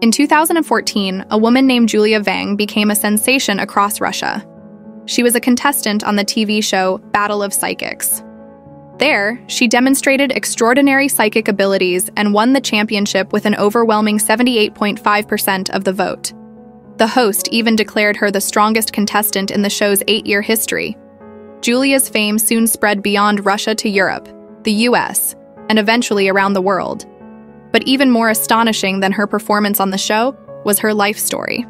In 2014, a woman named Julia Vang became a sensation across Russia. She was a contestant on the TV show Battle of Psychics. There, she demonstrated extraordinary psychic abilities and won the championship with an overwhelming 78.5% of the vote. The host even declared her the strongest contestant in the show's eight year history. Julia's fame soon spread beyond Russia to Europe, the US, and eventually around the world. But even more astonishing than her performance on the show was her life story.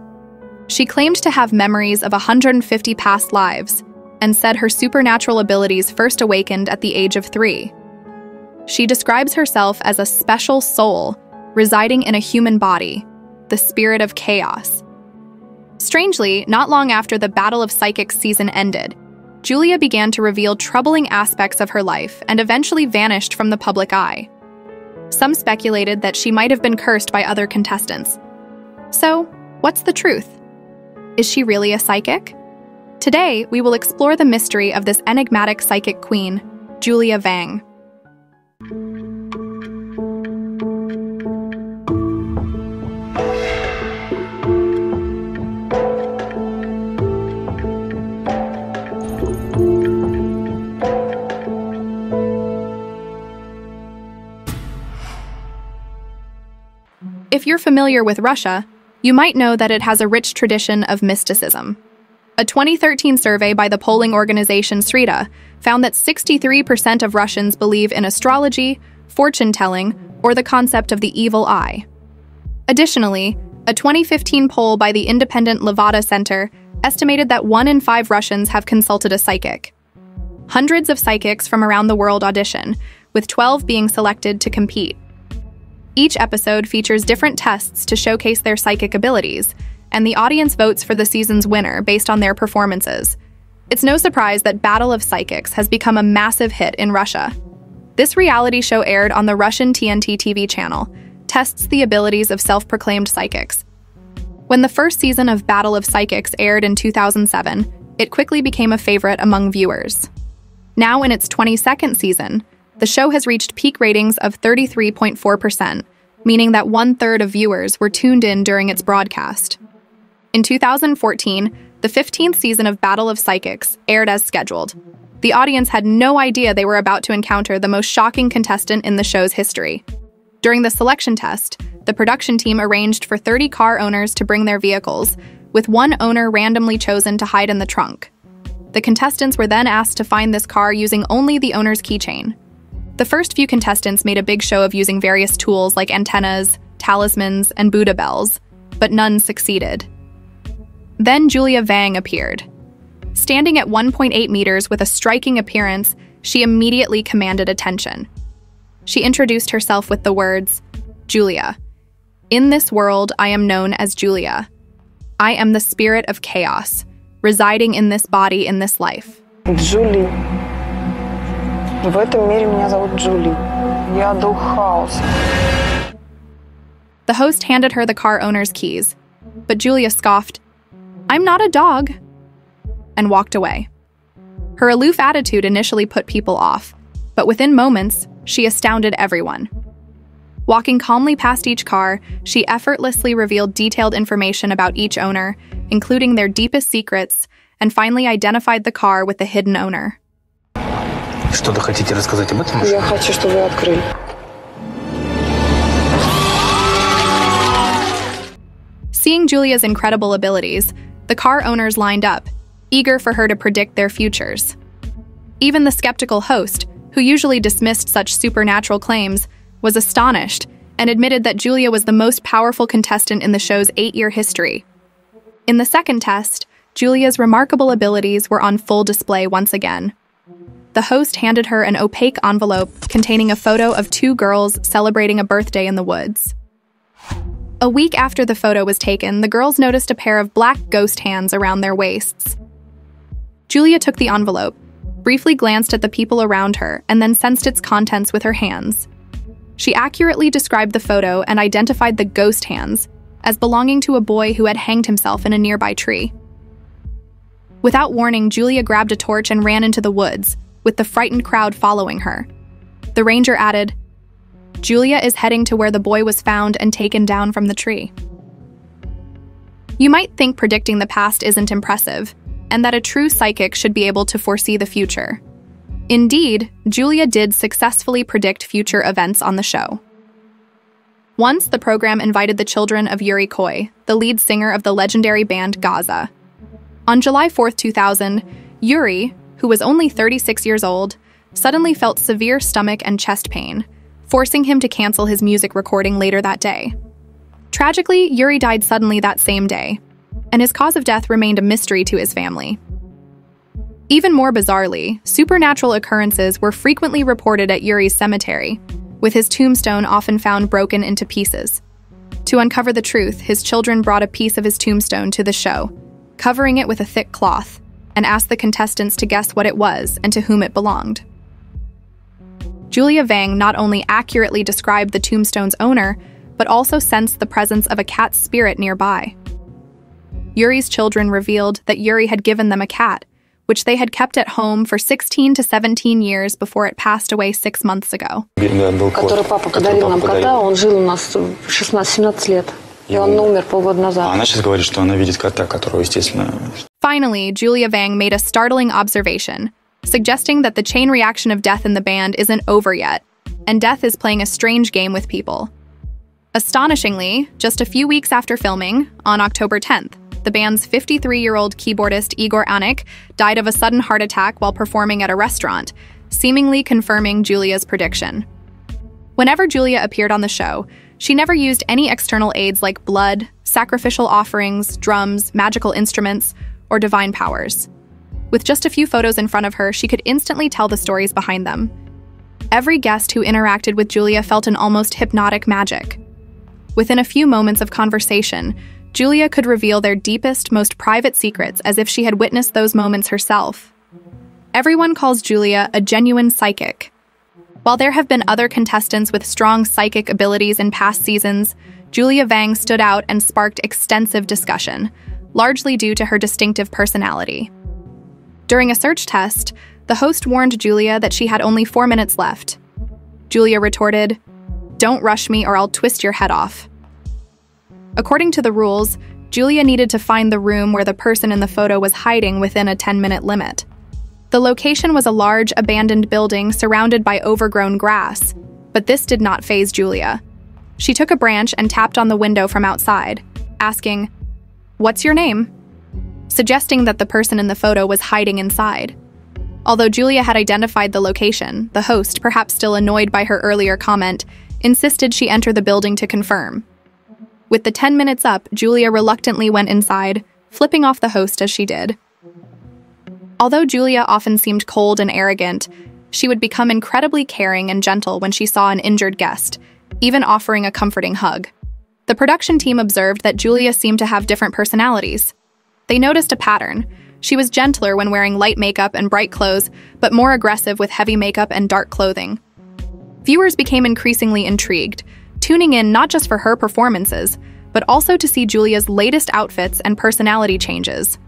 She claimed to have memories of 150 past lives and said her supernatural abilities first awakened at the age of three. She describes herself as a special soul residing in a human body, the spirit of chaos. Strangely, not long after the Battle of Psychics season ended, Julia began to reveal troubling aspects of her life and eventually vanished from the public eye. Some speculated that she might have been cursed by other contestants. So, what's the truth? Is she really a psychic? Today, we will explore the mystery of this enigmatic psychic queen, Julia Vang. If you're familiar with Russia, you might know that it has a rich tradition of mysticism. A 2013 survey by the polling organization Sreda found that 63% of Russians believe in astrology, fortune telling, or the concept of the evil eye. Additionally, a 2015 poll by the independent Levada Center estimated that one in five Russians have consulted a psychic. Hundreds of psychics from around the world audition, with 12 being selected to compete. Each episode features different tests to showcase their psychic abilities, and the audience votes for the season's winner based on their performances. It's no surprise that Battle of Psychics has become a massive hit in Russia. This reality show aired on the Russian TNT TV channel, tests the abilities of self proclaimed psychics. When the first season of Battle of Psychics aired in 2007, it quickly became a favorite among viewers. Now, in its 22nd season, the show has reached peak ratings of 33.4%, meaning that one third of viewers were tuned in during its broadcast. In 2014, the 15th season of Battle of Psychics aired as scheduled. The audience had no idea they were about to encounter the most shocking contestant in the show's history. During the selection test, the production team arranged for 30 car owners to bring their vehicles, with one owner randomly chosen to hide in the trunk. The contestants were then asked to find this car using only the owner's keychain. The first few contestants made a big show of using various tools like antennas, talismans, and Buddha bells, but none succeeded. Then Julia Vang appeared. Standing at 1.8 meters with a striking appearance, she immediately commanded attention. She introduced herself with the words, Julia. In this world, I am known as Julia. I am the spirit of chaos, residing in this body in this life. Julie. В этом мире меня зовут Джули. Я дух хаоса. The host handed her the car owner's keys, but Julia scoffed, I'm not a dog, and walked away. Her aloof attitude initially put people off, but within moments, she astounded everyone. Walking calmly past each car, she effortlessly revealed detailed information about each owner, including their deepest secrets, and finally identified the car with the hidden owner. Что-то хотите рассказать об этом? Я хочу, чтобы вы открыли. Seeing Julia's incredible abilities, the car owners lined up, eager for her to predict their futures. Even the skeptical host, who usually dismissed such supernatural claims, was astonished and admitted that Julia was the most powerful contestant in the show's eight year history. In the second test, Julia's remarkable abilities were on full display once again the host handed her an opaque envelope containing a photo of two girls celebrating a birthday in the woods. A week after the photo was taken, the girls noticed a pair of black ghost hands around their waists. Julia took the envelope, briefly glanced at the people around her, and then sensed its contents with her hands. She accurately described the photo and identified the ghost hands as belonging to a boy who had hanged himself in a nearby tree. Without warning, Julia grabbed a torch and ran into the woods, with the frightened crowd following her. The ranger added, Julia is heading to where the boy was found and taken down from the tree. You might think predicting the past isn't impressive, and that a true psychic should be able to foresee the future. Indeed, Julia did successfully predict future events on the show. Once, the program invited the children of Yuri Khoy, the lead singer of the legendary band Gaza. On July 4, 2000, Yuri, who was only 36 years old, suddenly felt severe stomach and chest pain, forcing him to cancel his music recording later that day. Tragically, Yuri died suddenly that same day, and his cause of death remained a mystery to his family. Even more bizarrely, supernatural occurrences were frequently reported at Yuri's cemetery, with his tombstone often found broken into pieces. To uncover the truth, his children brought a piece of his tombstone to the show, covering it with a thick cloth, and asked the contestants to guess what it was and to whom it belonged. Julia Vang not only accurately described the tombstone's owner, but also sensed the presence of a cat's spirit nearby. Yuri's children revealed that Yuri had given them a cat, which they had kept at home for 16 to 17 years before it passed away six months ago. Который папа подарил нам кота, он жил у нас 16-17 лет. И он умер полгода назад. Она сейчас говорит, что она видит кота, которого, естественно... Finally, Julia Vang made a startling observation, suggesting that the chain reaction of death in the band isn't over yet, and death is playing a strange game with people. Astonishingly, just a few weeks after filming, on October 10th, the band's 53 year old keyboardist Igor Anik died of a sudden heart attack while performing at a restaurant, seemingly confirming Julia's prediction. Whenever Julia appeared on the show, she never used any external aids like blood, sacrificial offerings, drums, magical instruments, or divine powers. With just a few photos in front of her, she could instantly tell the stories behind them. Every guest who interacted with Julia felt an almost hypnotic magic. Within a few moments of conversation, Julia could reveal their deepest, most private secrets as if she had witnessed those moments herself. Everyone calls Julia a genuine psychic. While there have been other contestants with strong psychic abilities in past seasons, Julia Vang stood out and sparked extensive discussion, largely due to her distinctive personality. During a search test, the host warned Julia that she had only four minutes left. Julia retorted, Don't rush me or I'll twist your head off. According to the rules, Julia needed to find the room where the person in the photo was hiding within a 10 minute limit. The location was a large, abandoned building surrounded by overgrown grass, but this did not faze Julia. She took a branch and tapped on the window from outside, asking, What's your name? suggesting that the person in the photo was hiding inside. Although Julia had identified the location, the host, perhaps still annoyed by her earlier comment, insisted she enter the building to confirm. With the 10 minutes up, Julia reluctantly went inside, flipping off the host as she did. Although Julia often seemed cold and arrogant, she would become incredibly caring and gentle when she saw an injured guest, even offering a comforting hug. The production team observed that Julia seemed to have different personalities. They noticed a pattern. She was gentler when wearing light makeup and bright clothes, but more aggressive with heavy makeup and dark clothing. Viewers became increasingly intrigued, tuning in not just for her performances, but also to see Julia's latest outfits and personality changes.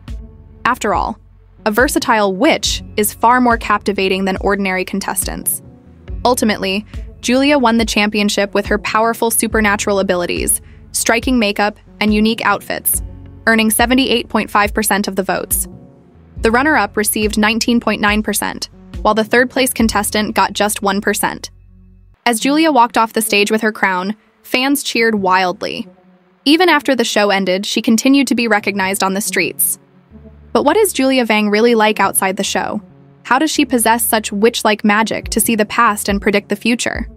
After all, a versatile witch is far more captivating than ordinary contestants. Ultimately, Julia won the championship with her powerful supernatural abilities, striking makeup, and unique outfits, earning 78.5% of the votes. The runner up received 19.9%, while the third place contestant got just 1%. As Julia walked off the stage with her crown, fans cheered wildly. Even after the show ended, she continued to be recognized on the streets. But what is Julia Vang really like outside the show? How does she possess such witch like magic to see the past and predict the future?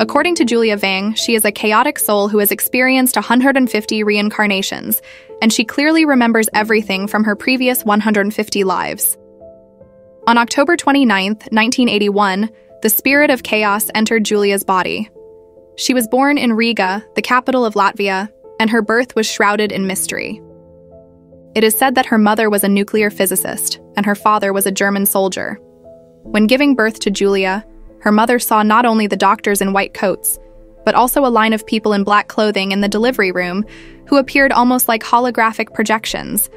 According to Julia Vang, she is a chaotic soul who has experienced 150 reincarnations, and she clearly remembers everything from her previous 150 lives. On October 29, 1981, the spirit of chaos entered Julia's body. She was born in Riga, the capital of Latvia, and her birth was shrouded in mystery. It is said that her mother was a nuclear physicist and her father was a German soldier. When giving birth to Julia, her mother saw not only the doctors in white coats, but also a line of people in black clothing in the delivery room who appeared almost like holographic projections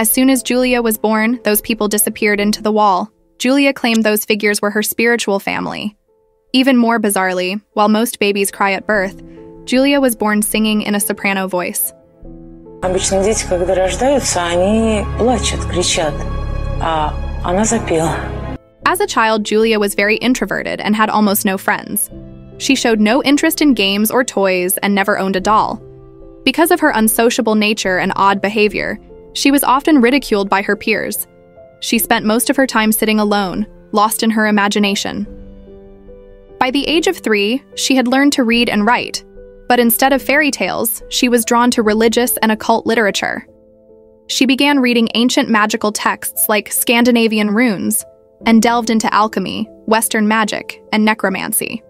as soon as Julia was born, those people disappeared into the wall, Julia claimed those figures were her spiritual family. Even more bizarrely, while most babies cry at birth, Julia was born singing in a soprano voice. Обычно дети, когда рождаются, они плачут, кричат, а она запела. As a child, Julia was very introverted and had almost no friends. She showed no interest in games or toys and never owned a doll. Because of her unsociable nature and odd behavior, she was often ridiculed by her peers. She spent most of her time sitting alone, lost in her imagination. By the age of three, she had learned to read and write, but instead of fairy tales, she was drawn to religious and occult literature. She began reading ancient magical texts like Scandinavian runes and delved into alchemy, Western magic, and necromancy.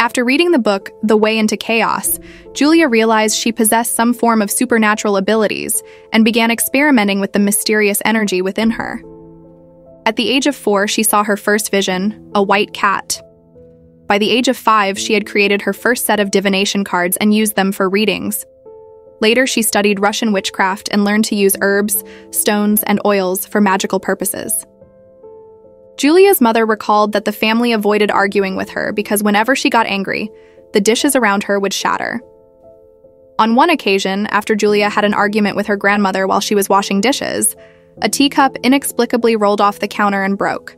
After reading the book The Way into Chaos, Julia realized she possessed some form of supernatural abilities and began experimenting with the mysterious energy within her. At the age of four, she saw her first vision a white cat. By the age of five, she had created her first set of divination cards and used them for readings. Later, she studied Russian witchcraft and learned to use herbs, stones, and oils for magical purposes. Julia's mother recalled that the family avoided arguing with her because whenever she got angry, the dishes around her would shatter. On one occasion, after Julia had an argument with her grandmother while she was washing dishes, a teacup inexplicably rolled off the counter and broke.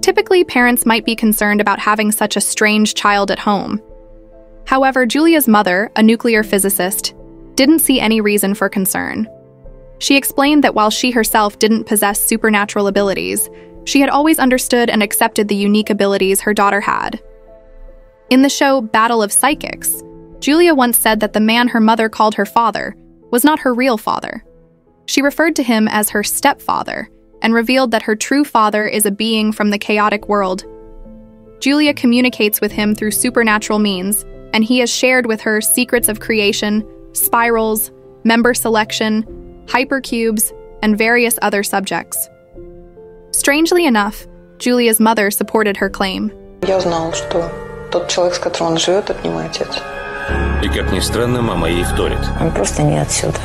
Typically, parents might be concerned about having such a strange child at home. However, Julia's mother, a nuclear physicist, didn't see any reason for concern. She explained that while she herself didn't possess supernatural abilities, she had always understood and accepted the unique abilities her daughter had. In the show Battle of Psychics, Julia once said that the man her mother called her father was not her real father. She referred to him as her stepfather and revealed that her true father is a being from the chaotic world. Julia communicates with him through supernatural means, and he has shared with her secrets of creation, spirals, member selection, hypercubes, and various other subjects. Strangely enough, Julia's mother supported her claim. Я знала, что тот человек, с которым он живет, это не мой отец. И, как ни странно, мама ей вторит. Он просто не отсюда.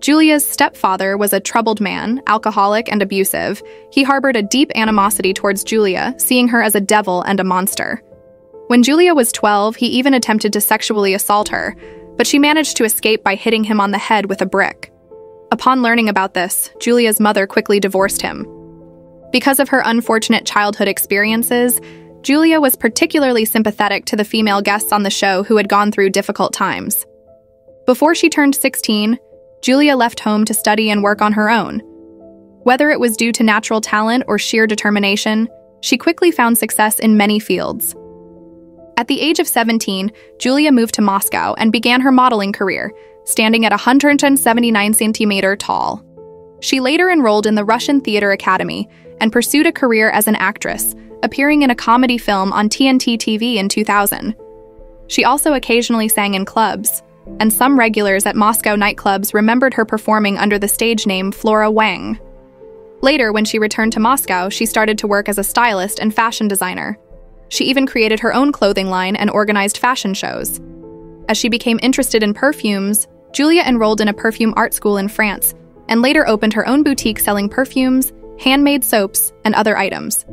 Julia's stepfather was a troubled man, alcoholic, and abusive. He harbored a deep animosity towards Julia, seeing her as a devil and a monster. When Julia was 12, he even attempted to sexually assault her, but she managed to escape by hitting him on the head with a brick. Upon learning about this, Julia's mother quickly divorced him. Because of her unfortunate childhood experiences, Julia was particularly sympathetic to the female guests on the show who had gone through difficult times. Before she turned 16, Julia left home to study and work on her own. Whether it was due to natural talent or sheer determination, she quickly found success in many fields. At the age of 17, Julia moved to Moscow and began her modeling career, standing at 179 centimeter tall. She later enrolled in the Russian Theater Academy and pursued a career as an actress, appearing in a comedy film on TNT TV in 2000. She also occasionally sang in clubs, and some regulars at Moscow nightclubs remembered her performing under the stage name Flora Wang. Later, when she returned to Moscow, she started to work as a stylist and fashion designer. She even created her own clothing line and organized fashion shows. As she became interested in perfumes, Julia enrolled in a perfume art school in France and later opened her own boutique selling perfumes, handmade soaps, and other items.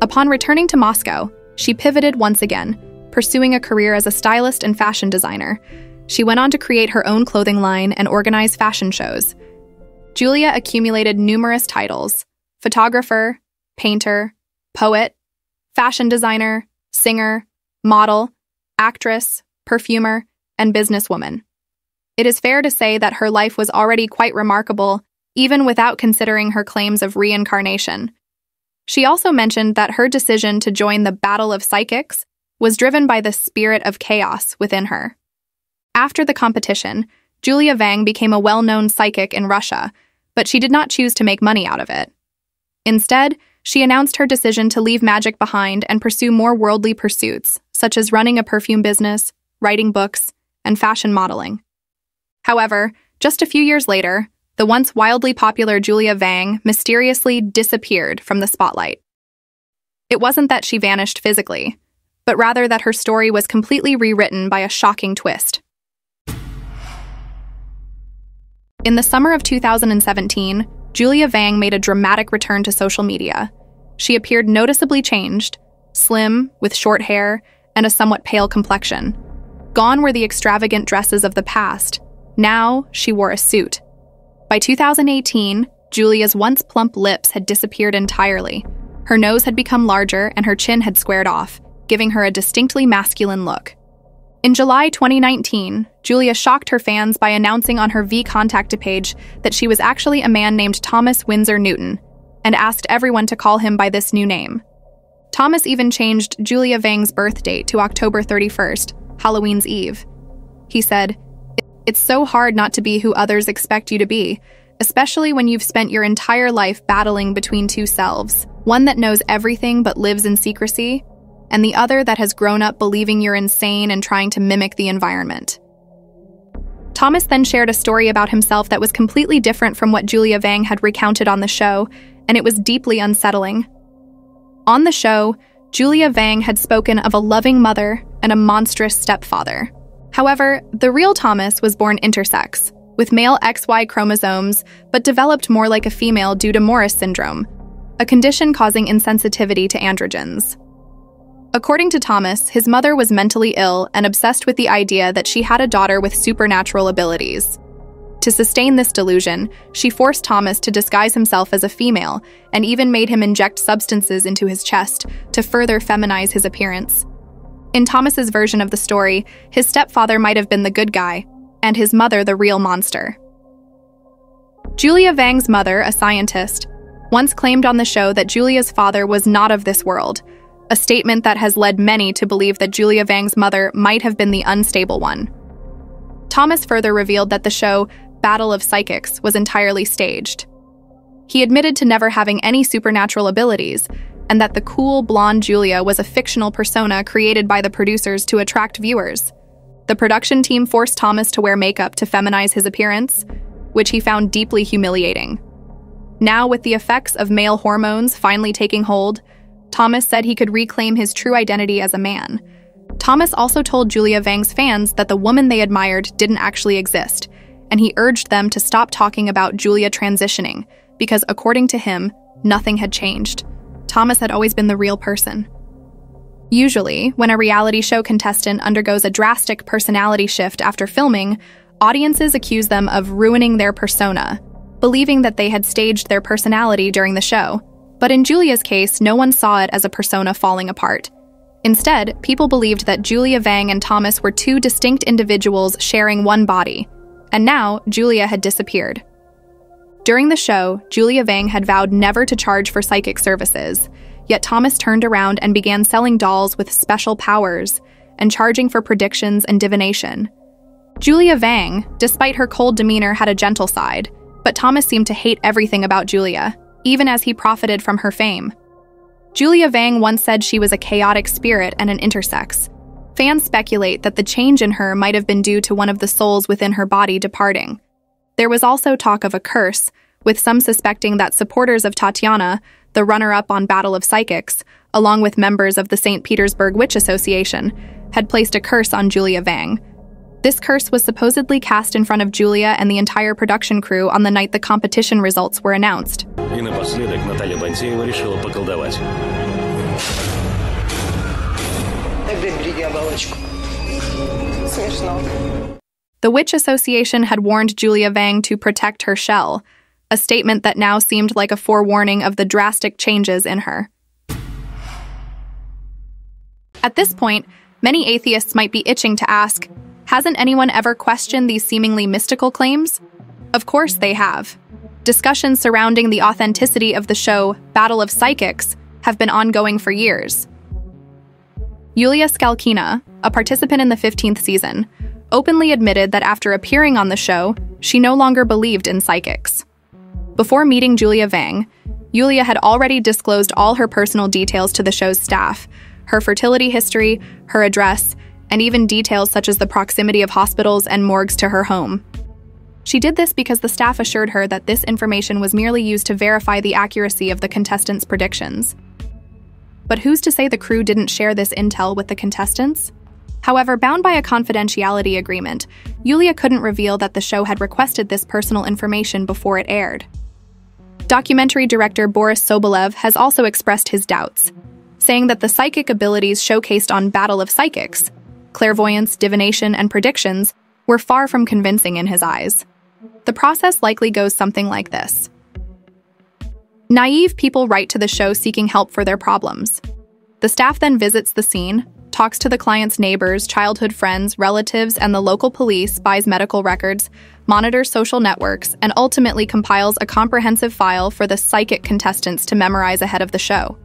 Upon returning to Moscow, she pivoted once again, pursuing a career as a stylist and fashion designer. She went on to create her own clothing line and organize fashion shows. Julia accumulated numerous titles photographer, painter, poet, fashion designer, singer, model, actress, perfumer, and businesswoman. It is fair to say that her life was already quite remarkable even without considering her claims of reincarnation. She also mentioned that her decision to join the Battle of Psychics was driven by the spirit of chaos within her. After the competition, Julia Vang became a well known psychic in Russia, but she did not choose to make money out of it. Instead, she announced her decision to leave magic behind and pursue more worldly pursuits, such as running a perfume business, writing books, and fashion modeling. However, just a few years later, the once wildly popular Julia Vang mysteriously disappeared from the spotlight. It wasn't that she vanished physically, but rather that her story was completely rewritten by a shocking twist. In the summer of 2017, Julia Vang made a dramatic return to social media. She appeared noticeably changed, slim, with short hair, and a somewhat pale complexion. Gone were the extravagant dresses of the past. Now she wore a suit. By 2018, Julia's once plump lips had disappeared entirely. Her nose had become larger and her chin had squared off, giving her a distinctly masculine look. In July 2019, Julia shocked her fans by announcing on her VKontakte page that she was actually a man named Thomas Windsor Newton, and asked everyone to call him by this new name. Thomas even changed Julia Vang's birth date to October 31st, Halloween's Eve. He said, It's so hard not to be who others expect you to be, especially when you've spent your entire life battling between two selves one that knows everything but lives in secrecy, and the other that has grown up believing you're insane and trying to mimic the environment. Thomas then shared a story about himself that was completely different from what Julia Vang had recounted on the show, and it was deeply unsettling. On the show, Julia Vang had spoken of a loving mother and a monstrous stepfather. However, the real Thomas was born intersex, with male XY chromosomes, but developed more like a female due to Morris syndrome, a condition causing insensitivity to androgens. According to Thomas, his mother was mentally ill and obsessed with the idea that she had a daughter with supernatural abilities. To sustain this delusion, she forced Thomas to disguise himself as a female and even made him inject substances into his chest to further feminize his appearance. In Thomas's version of the story, his stepfather might have been the good guy, and his mother the real monster. Julia Vang's mother, a scientist, once claimed on the show that Julia's father was not of this world, a statement that has led many to believe that Julia Vang's mother might have been the unstable one. Thomas further revealed that the show Battle of Psychics was entirely staged. He admitted to never having any supernatural abilities, and that the cool blonde Julia was a fictional persona created by the producers to attract viewers. The production team forced Thomas to wear makeup to feminize his appearance, which he found deeply humiliating. Now, with the effects of male hormones finally taking hold, Thomas said he could reclaim his true identity as a man. Thomas also told Julia Vang's fans that the woman they admired didn't actually exist, and he urged them to stop talking about Julia transitioning, because according to him, nothing had changed. Thomas had always been the real person. Usually, when a reality show contestant undergoes a drastic personality shift after filming, audiences accuse them of ruining their persona, believing that they had staged their personality during the show. But in Julia's case, no one saw it as a persona falling apart. Instead, people believed that Julia Vang and Thomas were two distinct individuals sharing one body, and now Julia had disappeared. During the show, Julia Vang had vowed never to charge for psychic services, yet Thomas turned around and began selling dolls with special powers and charging for predictions and divination. Julia Vang, despite her cold demeanor, had a gentle side, but Thomas seemed to hate everything about Julia even as he profited from her fame. Julia Vang once said she was a chaotic spirit and an intersex. Fans speculate that the change in her might have been due to one of the souls within her body departing. There was also talk of a curse, with some suspecting that supporters of Tatiana, the runner up on Battle of Psychics, along with members of the St. Petersburg Witch Association, had placed a curse on Julia Vang, this curse was supposedly cast in front of Julia and the entire production crew on the night the competition results were announced. И напоследок Наталья Бонсеева решила поколдовать. The Witch Association had warned Julia Vang to protect her shell, a statement that now seemed like a forewarning of the drastic changes in her. At this point, many atheists might be itching to ask Hasn't anyone ever questioned these seemingly mystical claims? Of course they have. Discussions surrounding the authenticity of the show Battle of Psychics have been ongoing for years. Yulia Skalkina, a participant in the 15th season, openly admitted that after appearing on the show, she no longer believed in psychics. Before meeting Julia Vang, Yulia had already disclosed all her personal details to the show's staff her fertility history, her address, and even details such as the proximity of hospitals and morgues to her home. She did this because the staff assured her that this information was merely used to verify the accuracy of the contestants' predictions. But who's to say the crew didn't share this intel with the contestants? However, bound by a confidentiality agreement, Yulia couldn't reveal that the show had requested this personal information before it aired. Documentary director Boris Sobolev has also expressed his doubts, saying that the psychic abilities showcased on Battle of Psychics, clairvoyance, divination, and predictions, were far from convincing in his eyes. The process likely goes something like this. Naive people write to the show seeking help for their problems. The staff then visits the scene, talks to the client's neighbors, childhood friends, relatives, and the local police, buys medical records, monitors social networks, and ultimately compiles a comprehensive file for the psychic contestants to memorize ahead of the show.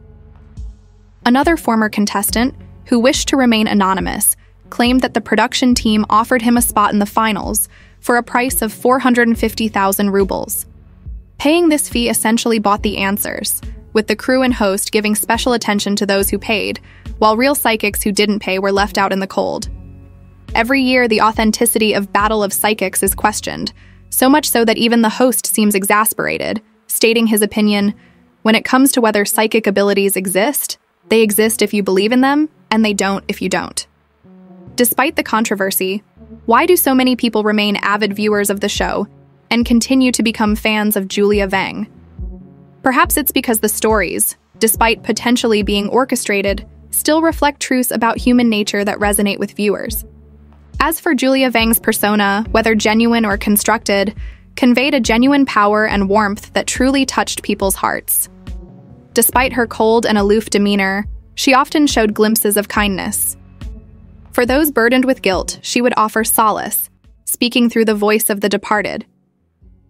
Another former contestant, who wished to remain anonymous, claimed that the production team offered him a spot in the finals for a price of 450,000 rubles. Paying this fee essentially bought the answers, with the crew and host giving special attention to those who paid, while real psychics who didn't pay were left out in the cold. Every year, the authenticity of Battle of Psychics is questioned, so much so that even the host seems exasperated, stating his opinion when it comes to whether psychic abilities exist, they exist if you believe in them, and they don't if you don't. Despite the controversy, why do so many people remain avid viewers of the show and continue to become fans of Julia Vang? Perhaps it's because the stories, despite potentially being orchestrated, still reflect truths about human nature that resonate with viewers. As for Julia Vang's persona, whether genuine or constructed, conveyed a genuine power and warmth that truly touched people's hearts. Despite her cold and aloof demeanor, she often showed glimpses of kindness. For those burdened with guilt, she would offer solace, speaking through the voice of the departed.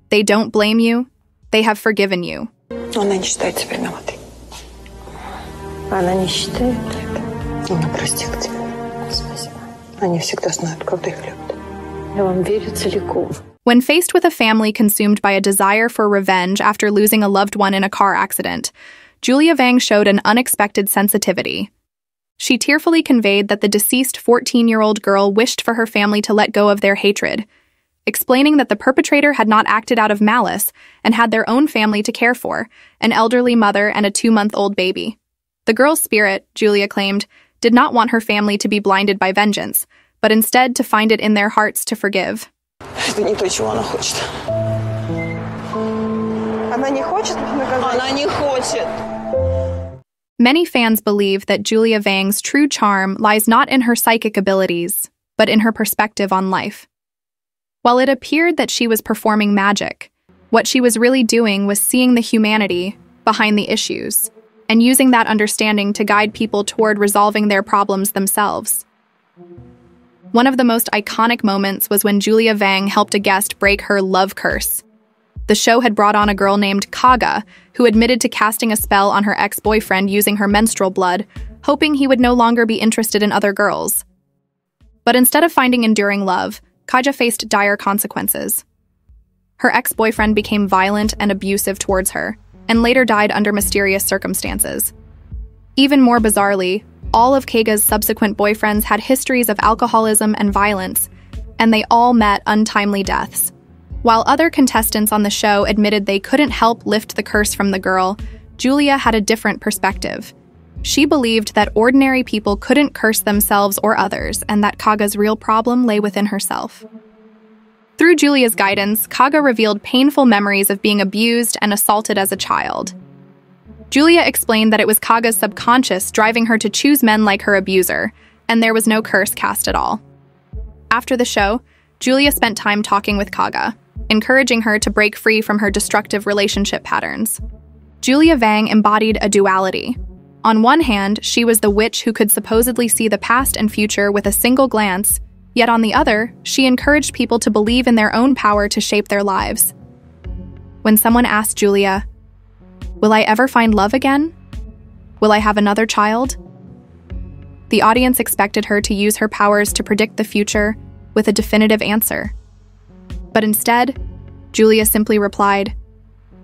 They don't blame you, they have forgiven you. Она не считает себя виноватой. Она не считает. Она простила тебя. Спасибо. Они всегда знают, когда их любят. Я вам верю целиком. When faced with a family consumed by a desire for revenge after losing a loved one in a car accident, Julia Vang showed an unexpected sensitivity. She tearfully conveyed that the deceased 14 year old girl wished for her family to let go of their hatred, explaining that the perpetrator had not acted out of malice and had their own family to care for an elderly mother and a two month old baby. The girl's spirit, Julia claimed, did not want her family to be blinded by vengeance, but instead to find it in their hearts to forgive. Это не то, чего она хочет. Она не хочет наказать? Она не хочет. Many fans believe that Julia Vang's true charm lies not in her psychic abilities, but in her perspective on life. While it appeared that she was performing magic, what she was really doing was seeing the humanity behind the issues and using that understanding to guide people toward resolving their problems themselves. One of the most iconic moments was when Julia Vang helped a guest break her love curse. The show had brought on a girl named Kaga, who admitted to casting a spell on her ex boyfriend using her menstrual blood, hoping he would no longer be interested in other girls. But instead of finding enduring love, Kaja faced dire consequences. Her ex boyfriend became violent and abusive towards her, and later died under mysterious circumstances. Even more bizarrely, all of Kaga's subsequent boyfriends had histories of alcoholism and violence, and they all met untimely deaths. While other contestants on the show admitted they couldn't help lift the curse from the girl, Julia had a different perspective. She believed that ordinary people couldn't curse themselves or others, and that Kaga's real problem lay within herself. Through Julia's guidance, Kaga revealed painful memories of being abused and assaulted as a child. Julia explained that it was Kaga's subconscious driving her to choose men like her abuser, and there was no curse cast at all. After the show, Julia spent time talking with Kaga, encouraging her to break free from her destructive relationship patterns. Julia Vang embodied a duality. On one hand, she was the witch who could supposedly see the past and future with a single glance Yet on the other, she encouraged people to believe in their own power to shape their lives. When someone asked Julia, Will I ever find love again? Will I have another child? The audience expected her to use her powers to predict the future with a definitive answer. But instead, Julia simply replied,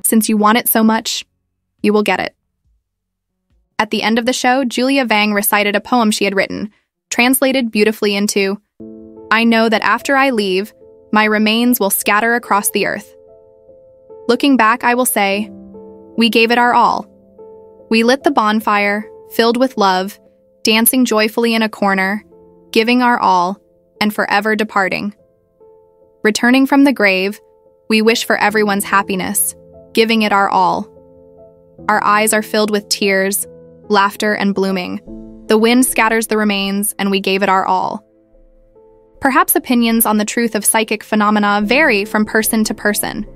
Since you want it so much, you will get it. At the end of the show, Julia Vang recited a poem she had written, translated beautifully into I know that after I leave, my remains will scatter across the earth. Looking back, I will say, we gave it our all. We lit the bonfire, filled with love, dancing joyfully in a corner, giving our all, and forever departing. Returning from the grave, we wish for everyone's happiness, giving it our all. Our eyes are filled with tears, laughter, and blooming. The wind scatters the remains, and we gave it our all. Perhaps opinions on the truth of psychic phenomena vary from person to person,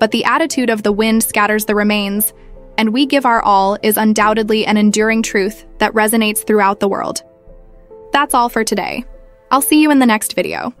but the attitude of the wind scatters the remains, and we give our all is undoubtedly an enduring truth that resonates throughout the world. That's all for today. I'll see you in the next video.